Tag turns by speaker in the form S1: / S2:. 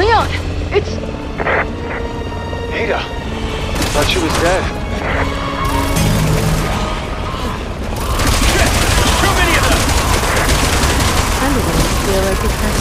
S1: Leon, it's...
S2: Ada, I thought she was dead. Shit! Too many of them!
S3: I'm beginning to feel like it's